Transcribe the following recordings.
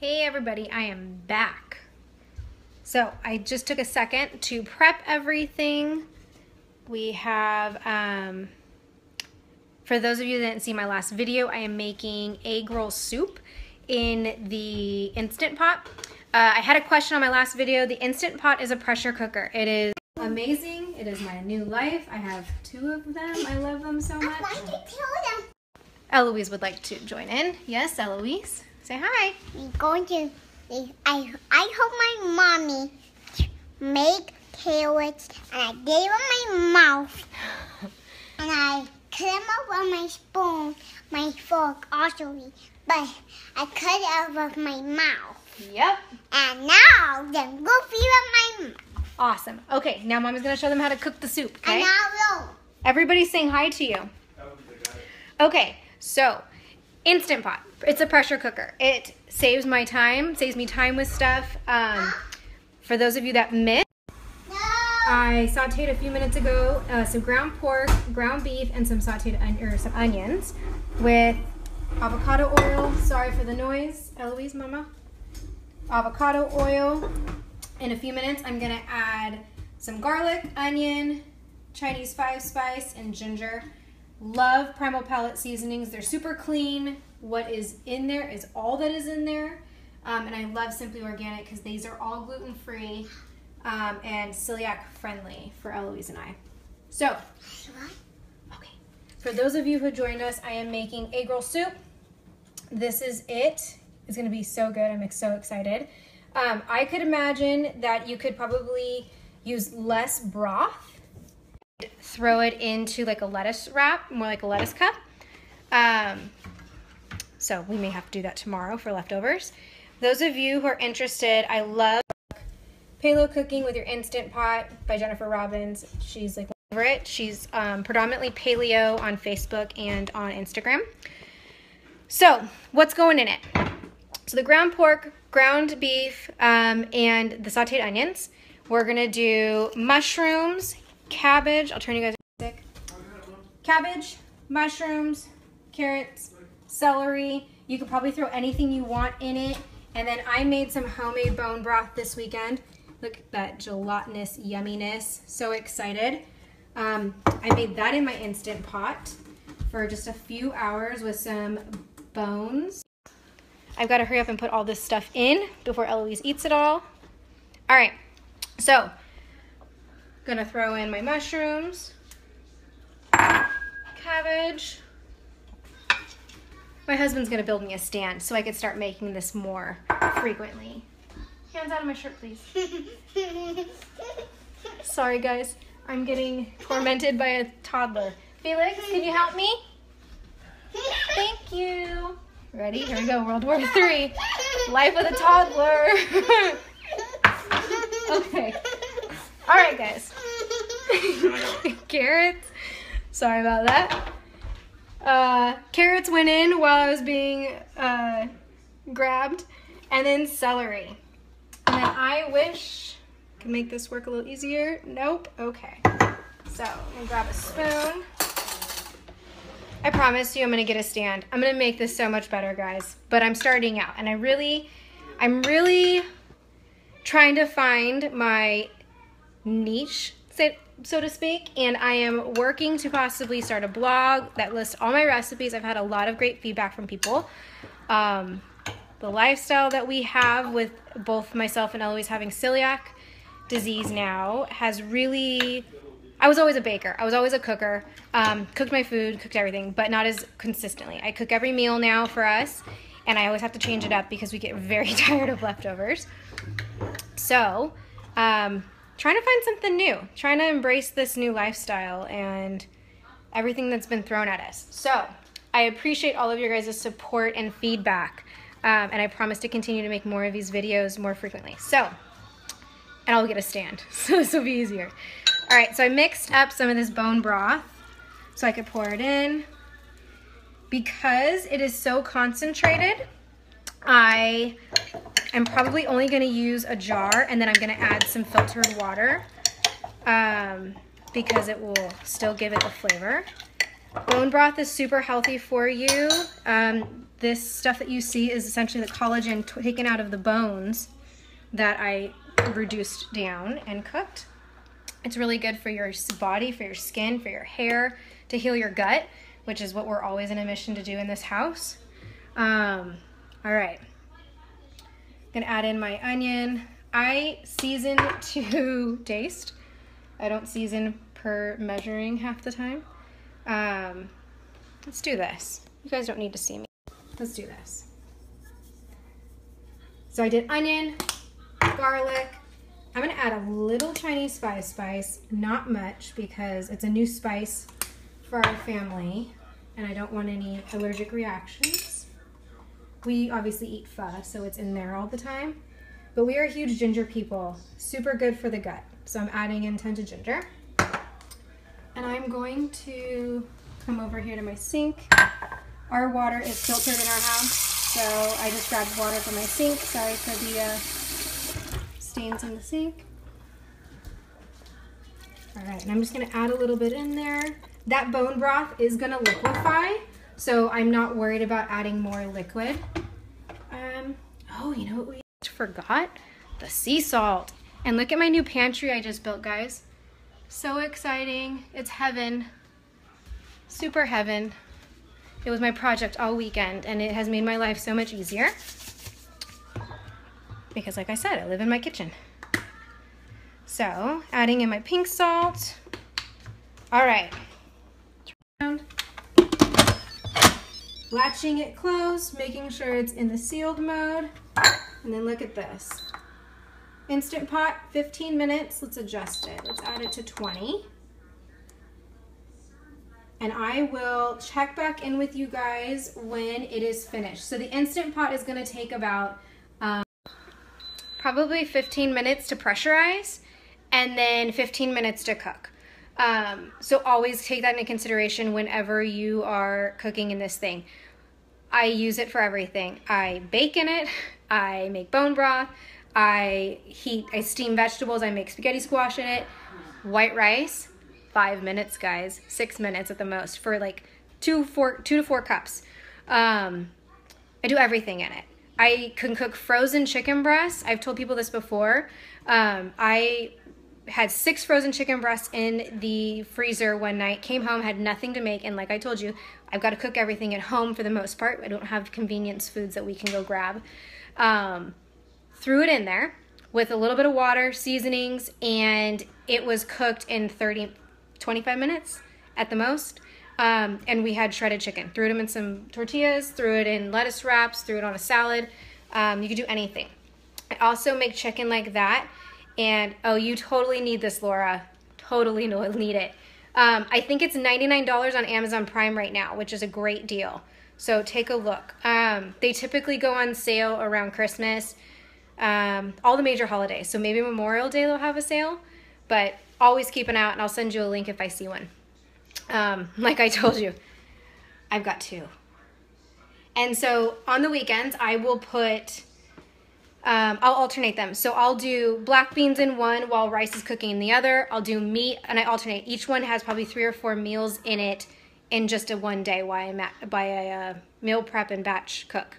Hey everybody, I am back. So I just took a second to prep everything. We have, um, for those of you that didn't see my last video, I am making egg roll soup in the Instant Pot. Uh, I had a question on my last video. The Instant Pot is a pressure cooker. It is amazing. It is my new life. I have two of them. I love them so much. I want to kill them. Eloise would like to join in. Yes, Eloise. Say hi. We're going to. I I hope my mommy make carrots and I gave her my mouth and I cut them up on my spoon, my fork also, but I cut it out of my mouth. Yep. And now then go feed up my mouth. Awesome. Okay, now Mama's gonna show them how to cook the soup. Okay. And now roll. Everybody's saying hi to you. Okay, so Instant Pot. It's a pressure cooker. It saves my time, saves me time with stuff. Um, for those of you that missed. I sauteed a few minutes ago uh, some ground pork, ground beef, and some sauteed on- or some onions with avocado oil. Sorry for the noise, Eloise, Mama. Avocado oil. In a few minutes, I'm gonna add some garlic, onion, Chinese five spice, and ginger. Love Primal Palette seasonings. They're super clean. What is in there is all that is in there. Um, and I love Simply Organic because these are all gluten free um, and celiac friendly for Eloise and I. So, okay, for those of you who joined us, I am making egg roll soup. This is it. It's gonna be so good. I'm so excited. Um, I could imagine that you could probably use less broth throw it into like a lettuce wrap, more like a lettuce cup. Um, so we may have to do that tomorrow for leftovers. Those of you who are interested, I love Paleo Cooking with Your Instant Pot by Jennifer Robins. She's like favorite. She's um, predominantly paleo on Facebook and on Instagram. So what's going in it? So the ground pork, ground beef, um, and the sauteed onions. We're gonna do mushrooms, cabbage. I'll turn you guys sick. Cabbage, mushrooms, carrots, celery. You could probably throw anything you want in it. And then I made some homemade bone broth this weekend. Look at that gelatinous yumminess. So excited. Um, I made that in my Instant Pot for just a few hours with some bones. I've got to hurry up and put all this stuff in before Eloise eats it all. All right, so Gonna throw in my mushrooms, cabbage. My husband's gonna build me a stand so I could start making this more frequently. Hands out of my shirt, please. Sorry, guys. I'm getting tormented by a toddler. Felix, can you help me? Thank you. Ready? Here we go. World War Three. Life of the toddler. okay. All right, guys. carrots. Sorry about that. Uh, carrots went in while I was being uh, grabbed, and then celery. And then I wish I could make this work a little easier. Nope. Okay. So I'm gonna grab a spoon. I promise you I'm gonna get a stand. I'm gonna make this so much better, guys. But I'm starting out, and I really, I'm really trying to find my niche, so, so to speak, and I am working to possibly start a blog that lists all my recipes. I've had a lot of great feedback from people. Um, the lifestyle that we have with both myself and Eloise having celiac disease now has really. I was always a baker. I was always a cooker. Um, cooked my food, cooked everything, but not as consistently. I cook every meal now for us, and I always have to change it up because we get very tired of leftovers. So, um, trying to find something new, trying to embrace this new lifestyle and everything that's been thrown at us. So, I appreciate all of your guys' support and feedback, um, and I promise to continue to make more of these videos more frequently. So, and I'll get a stand, so this will be easier. All right, so I mixed up some of this bone broth so I could pour it in. Because it is so concentrated, I am probably only going to use a jar and then I'm going to add some filtered water um, because it will still give it the flavor. Bone broth is super healthy for you. Um, this stuff that you see is essentially the collagen taken out of the bones that I reduced down and cooked. It's really good for your body, for your skin, for your hair, to heal your gut, which is what we're always in a mission to do in this house. Um, all right. Gonna add in my onion. I season to taste. I don't season per measuring half the time. Um, let's do this. You guys don't need to see me. Let's do this. So I did onion, garlic. I'm gonna add a little tiny spice spice, not much because it's a new spice for our family and I don't want any allergic reactions. We obviously eat pho, so it's in there all the time. But we are huge ginger people, super good for the gut. So I'm adding in tons of ginger. And I'm going to come over here to my sink. Our water is filtered in our house, so I just grabbed water from my sink. Sorry for the uh, stains in the sink. All right, and I'm just gonna add a little bit in there. That bone broth is gonna liquefy, so I'm not worried about adding more liquid. Um, oh, you know what we forgot? The sea salt. And look at my new pantry I just built, guys. So exciting. It's heaven. Super heaven. It was my project all weekend, and it has made my life so much easier. Because like I said, I live in my kitchen. So, adding in my pink salt. All right. Latching it closed, making sure it's in the sealed mode. And then look at this. Instant Pot, 15 minutes. Let's adjust it. Let's add it to 20. And I will check back in with you guys when it is finished. So the Instant Pot is going to take about um, probably 15 minutes to pressurize and then 15 minutes to cook. Um, so always take that into consideration whenever you are cooking in this thing. I use it for everything. I bake in it, I make bone broth, I heat, I steam vegetables, I make spaghetti squash in it, white rice, five minutes, guys, six minutes at the most for like two, four, two to four cups. Um, I do everything in it. I can cook frozen chicken breasts. I've told people this before. Um, I had six frozen chicken breasts in the freezer one night, came home, had nothing to make, and like I told you, I've got to cook everything at home for the most part. I don't have convenience foods that we can go grab. Um, threw it in there with a little bit of water, seasonings, and it was cooked in 30, 25 minutes at the most. Um, and we had shredded chicken. Threw them in some tortillas, threw it in lettuce wraps, threw it on a salad. Um, you could do anything. I also make chicken like that. And oh, you totally need this, Laura. Totally need it. Um, I think it's $99 on Amazon Prime right now, which is a great deal. So take a look. Um, they typically go on sale around Christmas, um, all the major holidays. So maybe Memorial Day they'll have a sale, but always keep an eye out and I'll send you a link if I see one. Um, like I told you, I've got two. And so on the weekends, I will put, um, I'll alternate them. So I'll do black beans in one while rice is cooking in the other. I'll do meat and I alternate. Each one has probably three or four meals in it in just a one day while I'm at, by a uh, meal prep and batch cook.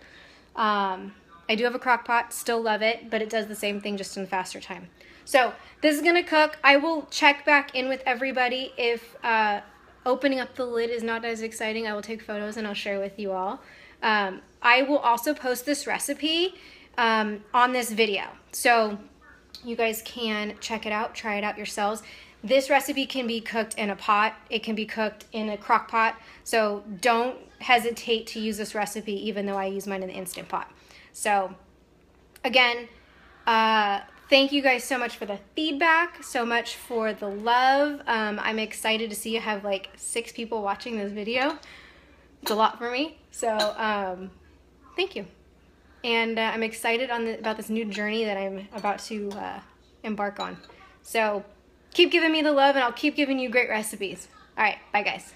Um, I do have a crock pot, still love it, but it does the same thing just in faster time. So this is gonna cook. I will check back in with everybody if uh, opening up the lid is not as exciting. I will take photos and I'll share with you all. Um, I will also post this recipe um, on this video. So you guys can check it out, try it out yourselves. This recipe can be cooked in a pot. It can be cooked in a crock pot. So don't hesitate to use this recipe even though I use mine in the Instant Pot. So again, uh, thank you guys so much for the feedback, so much for the love. Um, I'm excited to see you have like six people watching this video. It's a lot for me. So um, thank you. And uh, I'm excited on the, about this new journey that I'm about to uh, embark on. So keep giving me the love and I'll keep giving you great recipes. All right, bye guys.